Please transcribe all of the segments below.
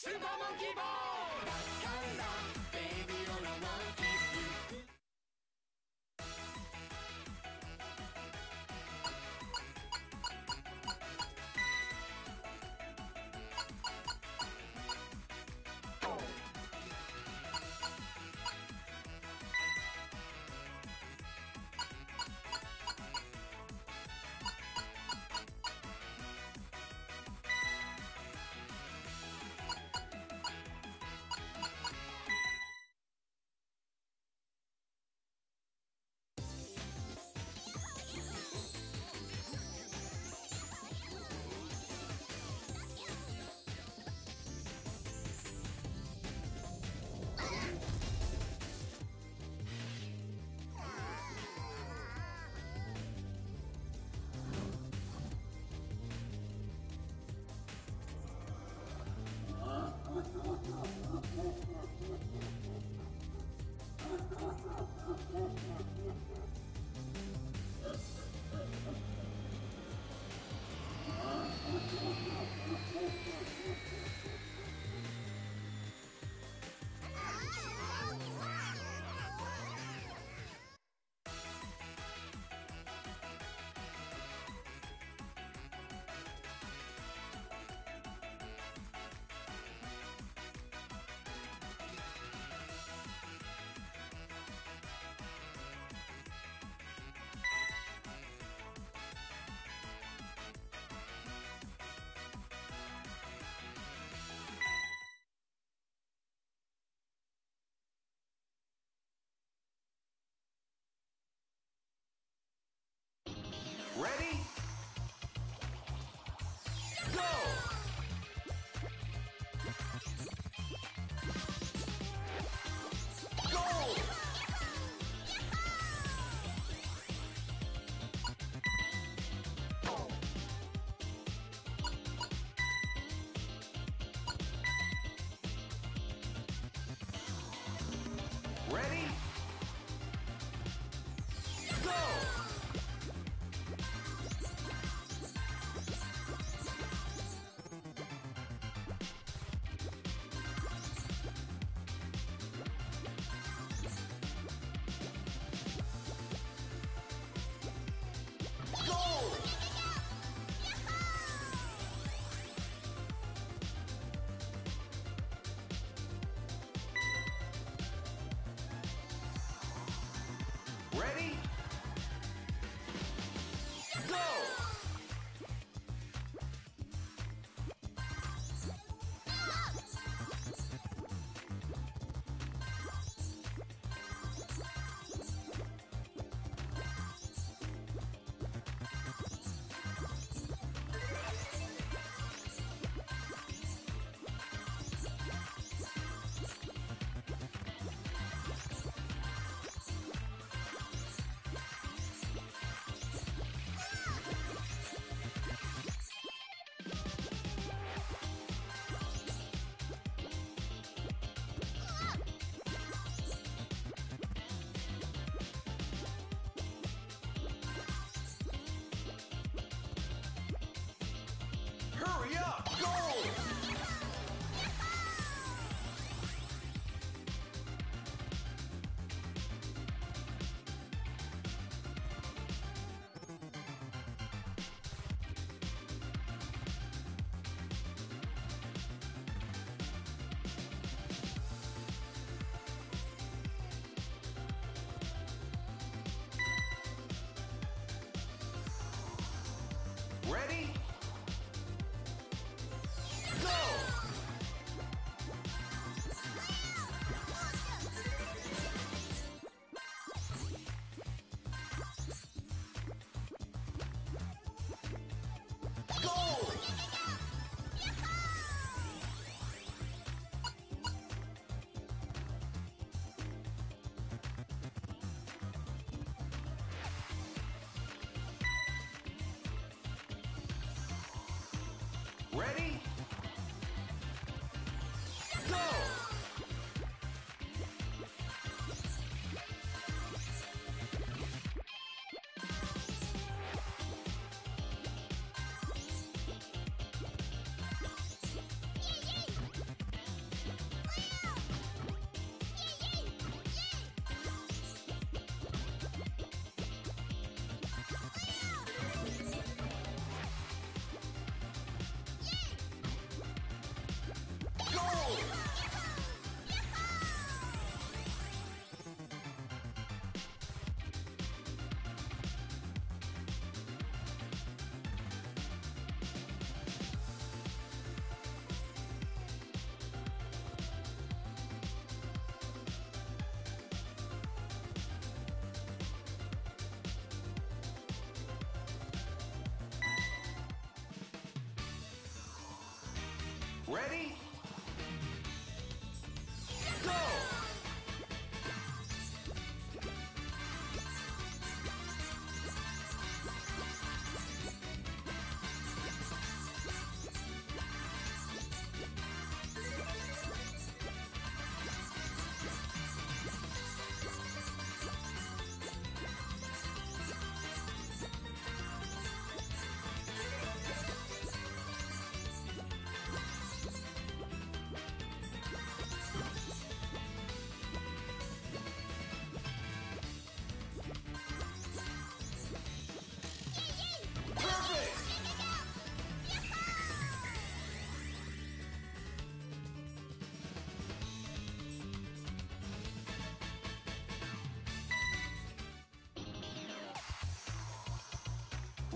スーパーモンキーボール。だからベイビーオラワンキス Ready? Ready? Ready?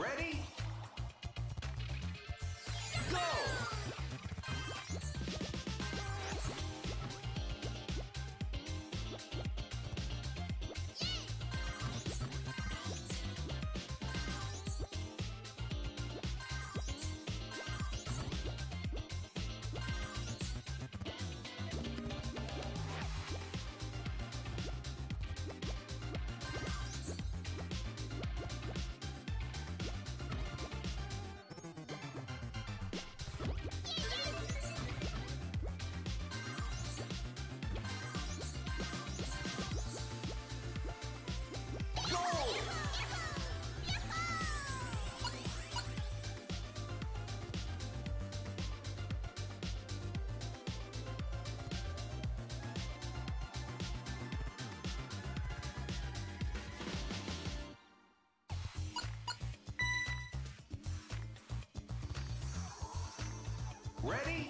Ready? Ready?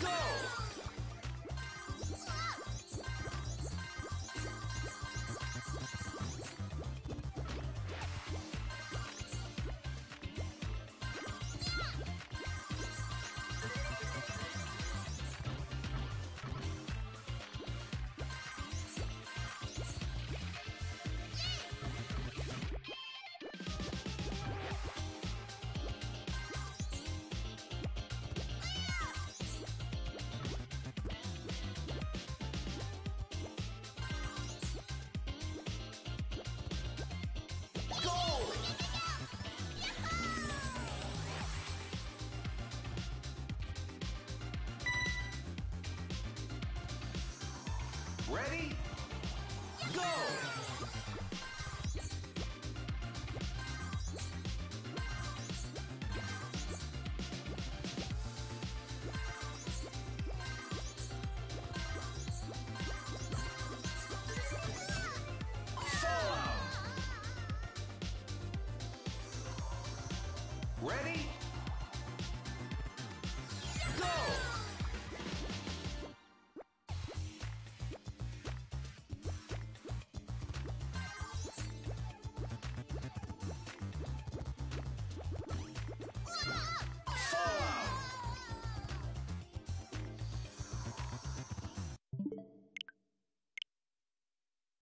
Go! Ready?